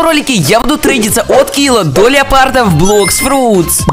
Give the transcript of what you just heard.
этом ролике я буду трейдиться от Кила до леопарда в Blocks Fruits.